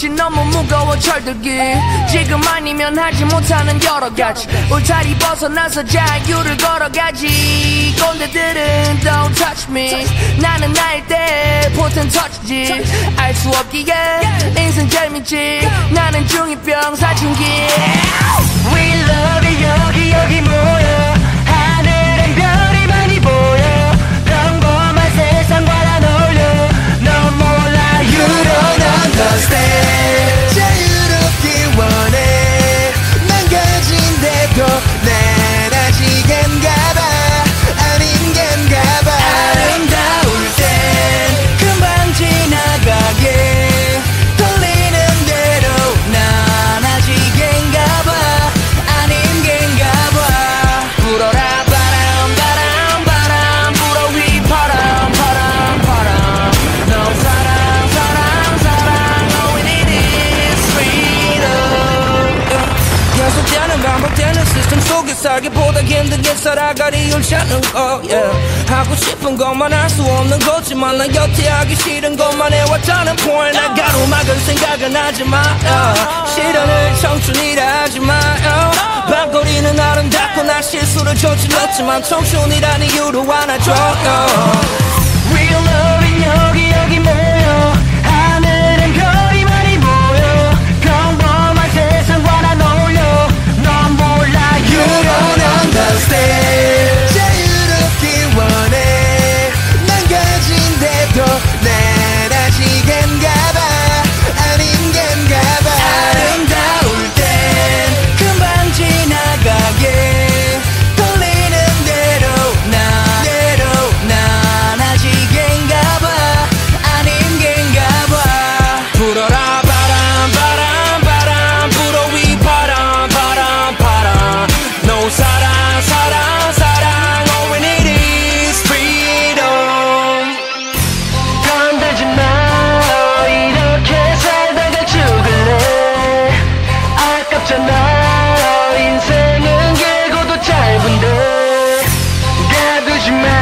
멀었지 너무 무거워 철들기. 지금 아니면 하지 못하는 여러 가지. 울타리 벗어나서 자유를 걸어가지. 꼰대들은 don't touch me. 나는 나일 때 포텐 터치지. 알 수 없기에 인생 재밌지. 나는 중2병 사춘기 반복되는 시스템 속에 살기보다 힘들게 살아가리 않은 거 yeah. 하고 싶은 것만 할 수 없는 거지만 난 여태 하기 싫은 것만 해왔다는 point 나 가로막을 생각은 하지마 yeah. 실현을 청춘이라 하지마 yeah. 밤거리는 아름답고 나 실수를 저질렀지만 청춘이란 이유로 안아줘 yeah. Real love 인 여기 너 인생은 길고도 짧은데 가두지 마.